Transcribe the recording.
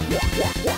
yeah, yeah, yeah.